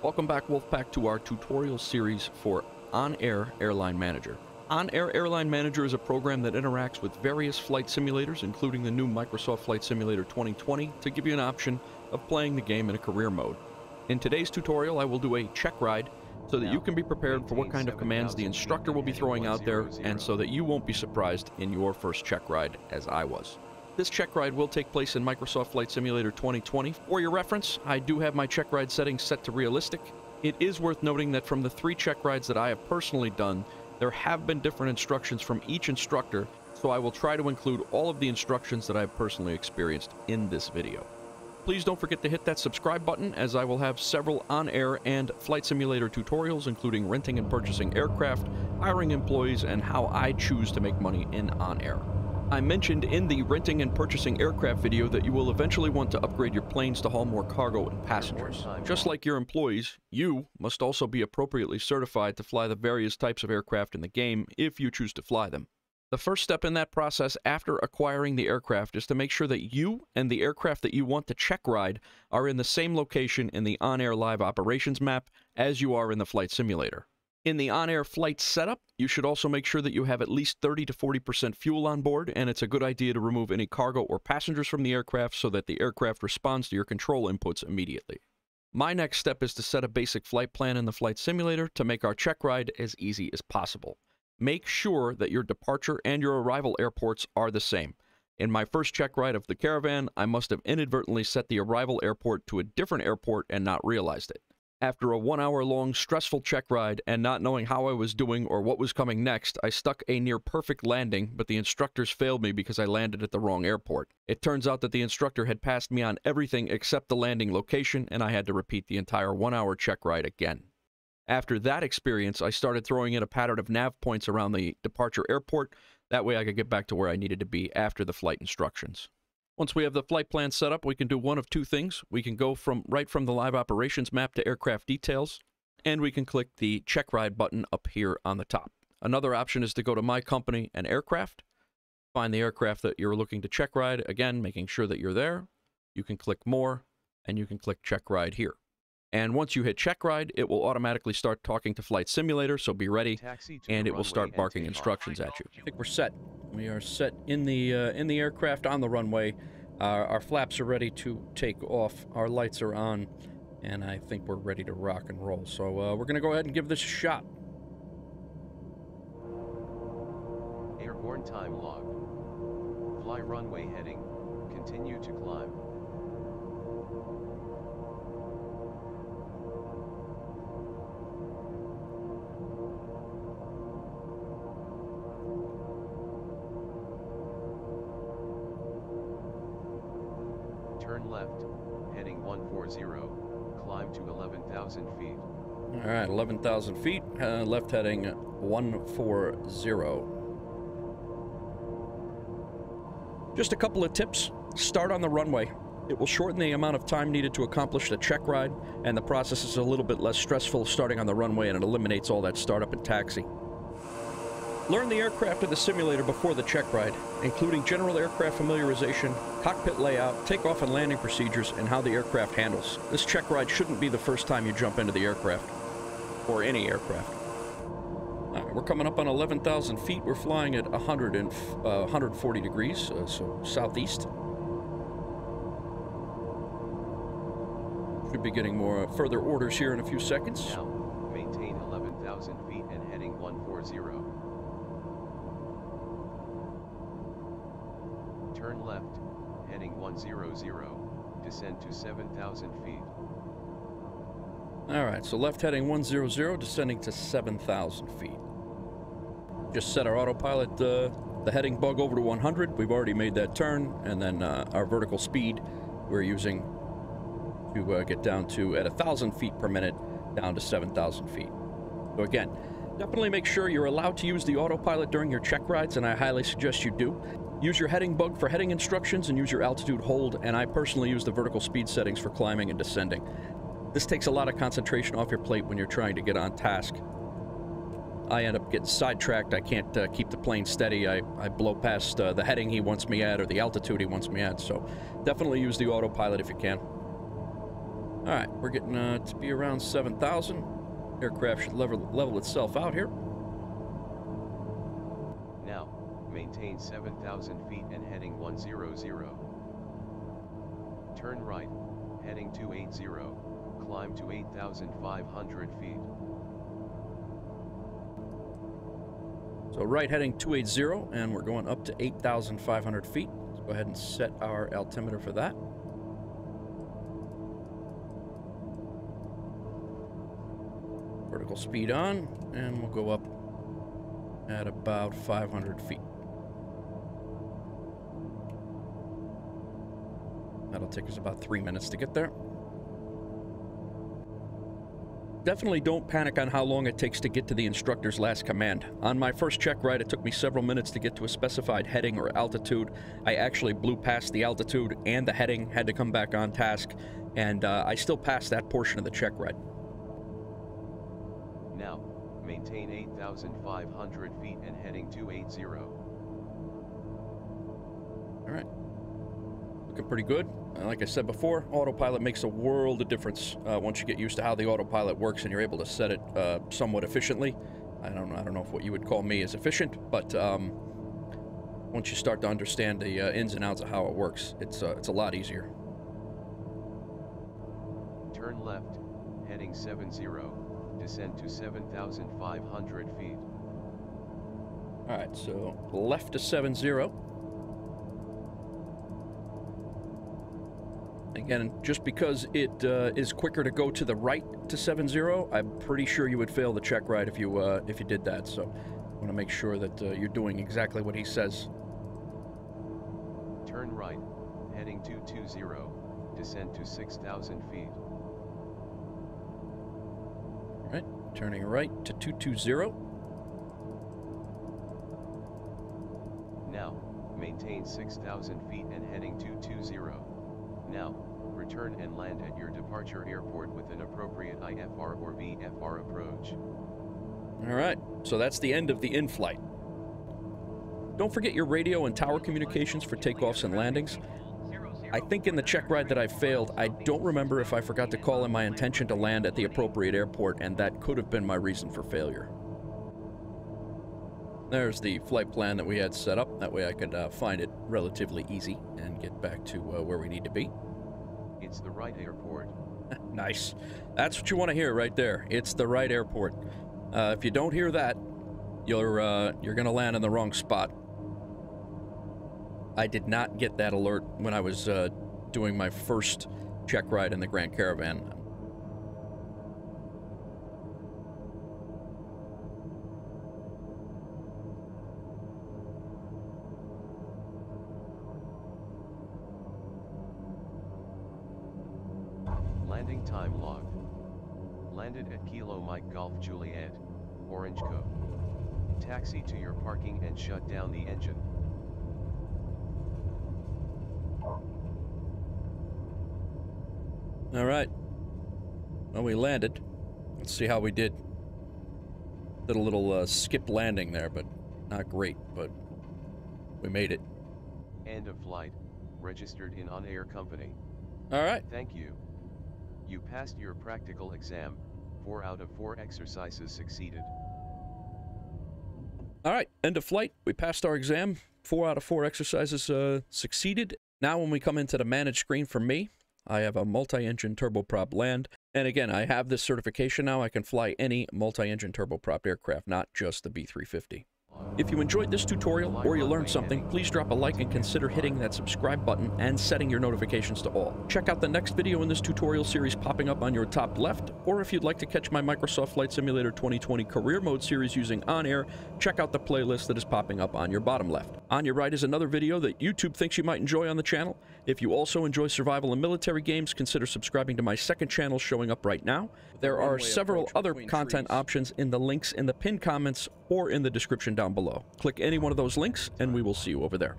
Welcome back, Wolfpack, to our tutorial series for OnAir Airline Manager. OnAir Airline Manager is a program that interacts with various flight simulators, including the new Microsoft Flight Simulator 2020, to give you an option of playing the game in a career mode. In today's tutorial, I will do a check ride so that you can be prepared for what kind of commands the instructor will be throwing out there, and so that you won't be surprised in your first check ride as I was. This check ride will take place in Microsoft Flight Simulator 2020. For your reference, I do have my check ride settings set to realistic. It is worth noting that from the three check rides that I have personally done, there have been different instructions from each instructor, so I will try to include all of the instructions that I have personally experienced in this video. Please don't forget to hit that subscribe button as I will have several OnAir and flight simulator tutorials including renting and purchasing aircraft, hiring employees, and how I choose to make money in OnAir. I mentioned in the renting and purchasing aircraft video that you will eventually want to upgrade your planes to haul more cargo and passengers. Just like your employees, you must also be appropriately certified to fly the various types of aircraft in the game if you choose to fly them. The first step in that process after acquiring the aircraft is to make sure that you and the aircraft that you want to check ride are in the same location in the OnAir live operations map as you are in the flight simulator. In the OnAir flight setup, you should also make sure that you have at least 30 to 40% fuel on board, and it's a good idea to remove any cargo or passengers from the aircraft so that the aircraft responds to your control inputs immediately. My next step is to set a basic flight plan in the flight simulator to make our check ride as easy as possible. Make sure that your departure and your arrival airports are the same. In my first check ride of the caravan, I must have inadvertently set the arrival airport to a different airport and not realized it. After a one hour long stressful check ride and not knowing how I was doing or what was coming next, I stuck a near perfect landing, but the instructors failed me because I landed at the wrong airport. It turns out that the instructor had passed me on everything except the landing location, and I had to repeat the entire one hour check ride again. After that experience, I started throwing in a pattern of nav points around the departure airport. That way I could get back to where I needed to be after the flight instructions. Once we have the flight plan set up, we can do one of two things. We can go from right from the live operations map to aircraft details, and we can click the check ride button up here on the top. Another option is to go to my company and aircraft, find the aircraft that you're looking to check ride, again, making sure that you're there. You can click more, and you can click check ride here. And once you hit check ride, it will automatically start talking to Flight Simulator, so be ready, and it will start barking instructions at you. I think we're set. We are set in the uh, in the aircraft on the runway. Our, our flaps are ready to take off. Our lights are on, and I think we're ready to rock and roll. So uh, we're going to go ahead and give this a shot. Airborne time log. Fly runway heading. Continue to climb. Left, heading 140, climb to 11,000 feet. All right, 11,000 feet, uh, left heading 140. Just a couple of tips. Start on the runway. It will shorten the amount of time needed to accomplish the check ride, and the process is a little bit less stressful starting on the runway, and it eliminates all that startup and taxi. Learn the aircraft of the simulator before the check ride, including general aircraft familiarization, cockpit layout, takeoff and landing procedures, and how the aircraft handles. This check ride shouldn't be the first time you jump into the aircraft, or any aircraft. Right, we're coming up on 11,000 feet. We're flying at 100 and, uh, 140 degrees, uh, so southeast. Should be getting more uh, further orders here in a few seconds. Now, maintain 11,000 feet and heading 140. Turn left, heading 100, descend to 7,000 feet. All right, so left heading 100, descending to 7,000 feet. Just set our autopilot, uh, the heading bug over to 100. We've already made that turn, and then uh, our vertical speed we're using to uh, get down to at 1,000 feet per minute, down to 7,000 feet. So again, definitely make sure you're allowed to use the autopilot during your check rides, and I highly suggest you do. Use your heading bug for heading instructions and use your altitude hold, and I personally use the vertical speed settings for climbing and descending. This takes a lot of concentration off your plate when you're trying to get on task. I end up getting sidetracked. I can't uh, keep the plane steady. I, I blow past uh, the heading he wants me at or the altitude he wants me at. So definitely use the autopilot if you can. All right, we're getting uh, to be around 7,000. Aircraft should level, level itself out here. Maintain 7,000 feet and heading 100. Turn right, heading 280, climb to 8,500 feet. So right heading 280, and we're going up to 8,500 feet. Let's go ahead and set our altimeter for that. Vertical speed on, and we'll go up at about 500 feet. That'll take us about three minutes to get there. Definitely don't panic on how long it takes to get to the instructor's last command. On my first check ride, it took me several minutes to get to a specified heading or altitude. I actually blew past the altitude and the heading, had to come back on task, and uh, I still passed that portion of the check ride. Now, maintain 8,500 feet and heading 280. looking pretty good. And like I said before, autopilot makes a world of difference uh, once you get used to how the autopilot works and you're able to set it uh, somewhat efficiently. I don't, I don't know if what you would call me is efficient, but um, once you start to understand the uh, ins and outs of how it works, it's, uh, it's a lot easier. Turn left, heading 70, descend to 7,500 feet. All right, so left to 70. Again, just because it uh, is quicker to go to the right to 7-0, I'm pretty sure you would fail the check ride if you uh, if you did that. So I want to make sure that uh, you're doing exactly what he says. Turn right, heading 220, descend to 6,000 feet. All right, turning right to 220. Now, maintain 6,000 feet and heading 220. Now, return and land at your departure airport with an appropriate IFR or VFR approach. All right, so that's the end of the in-flight. Don't forget your radio and tower communications for takeoffs and landings. I think in the check ride that I failed, I don't remember if I forgot to call in my intention to land at the appropriate airport, and that could have been my reason for failure. There's the flight plan that we had set up. That way I could uh, find it relatively easy and get back to uh, where we need to be. It's the right airport. nice. That's what you want to hear right there. It's the right airport. Uh, if you don't hear that, you're uh, you're gonna land in the wrong spot. I did not get that alert when I was uh, doing my first check ride in the Grand Caravan. Time logged. Landed at Kilo Mike Golf Juliet, Orange Co. Taxi to your parking and shut down the engine. All right. Well, we landed. Let's see how we did. Did a little uh, skip landing there, but not great. But we made it. End of flight, registered in OnAir Company. All right. Thank you. You passed your practical exam. Four out of four exercises succeeded. All right, end of flight. We passed our exam. Four out of four exercises uh, succeeded. Now, when we come into the manage screen for me, I have a multi-engine turboprop land. And again, I have this certification now. I can fly any multi-engine turboprop aircraft, not just the B350. If you enjoyed this tutorial or you learned something, please drop a like and consider hitting that subscribe button and setting your notifications to all. Check out the next video in this tutorial series popping up on your top left, or if you'd like to catch my Microsoft Flight Simulator 2020 Career Mode series using OnAir, check out the playlist that is popping up on your bottom left. On your right is another video that YouTube thinks you might enjoy on the channel. If you also enjoy survival and military games, consider subscribing to my second channel showing up right now. There are several other content options in the links in the pinned comments or in the description down below. Click any one of those links and we will see you over there.